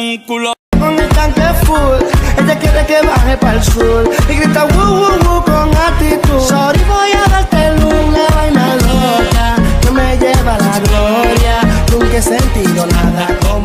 un culo. Tanque full, ella quiere que baje para el sur. Y grita woo woo con actitud. Sorry, voy a darte una vaina loca. No me lleva la gloria, nunca he sentido nada como